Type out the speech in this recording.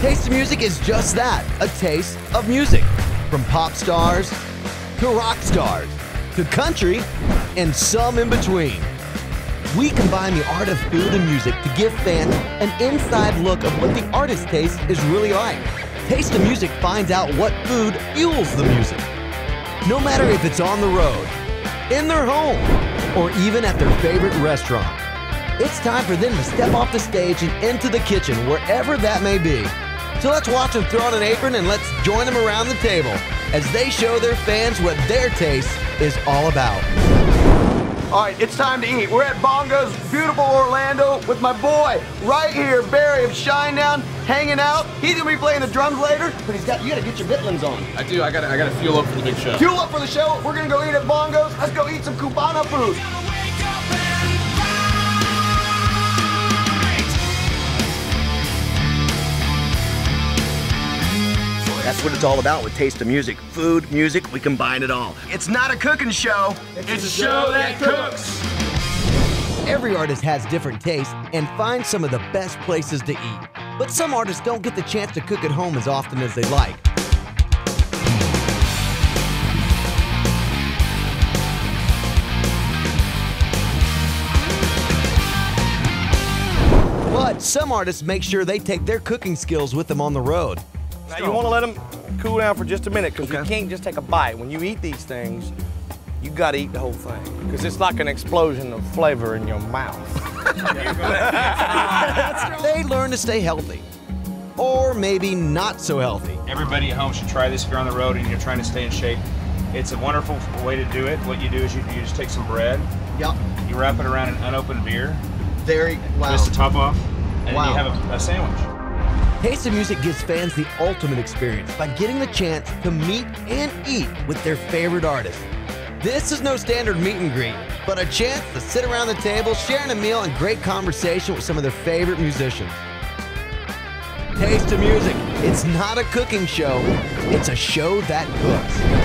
Taste of Music is just that a taste of music. From pop stars to rock stars to country and some in between. We combine the art of food and music to give fans an inside look of what the artist's taste is really like. Taste of Music finds out what food fuels the music. No matter if it's on the road, in their home, or even at their favorite restaurant. It's time for them to step off the stage and into the kitchen, wherever that may be. So let's watch them throw on an apron and let's join them around the table as they show their fans what their taste is all about. All right, it's time to eat. We're at Bongo's beautiful Orlando with my boy right here, Barry of Shinedown, hanging out. He's gonna be playing the drums later, but he's got you gotta get your Bitlins on. I do. I gotta. I gotta fuel up for the big show. Fuel up for the show. We're gonna go eat at Bongo's. Let's go eat some Cubana food. That's what it's all about with Taste of Music. Food, music, we combine it all. It's not a cooking show. It's a show that cooks. Every artist has different tastes and finds some of the best places to eat. But some artists don't get the chance to cook at home as often as they like. But some artists make sure they take their cooking skills with them on the road. Now you want to let them cool down for just a minute because you can't just take a bite. When you eat these things, you got to eat the whole thing because it's like an explosion of flavor in your mouth. They learn to stay healthy. Or maybe not so healthy. Everybody at home should try this if you're on the road and you're trying to stay in shape. It's a wonderful way to do it. What you do is you, you just take some bread, Yep. you wrap it around an unopened beer, Very wow. twist the top off, and Wow. then you have a, a sandwich. Taste of Music gives fans the ultimate experience by getting the chance to meet and eat with their favorite artists. This is no standard meet and greet, but a chance to sit around the table, sharing a meal and great conversation with some of their favorite musicians. Taste of Music. It's not a cooking show, it's a show that cooks.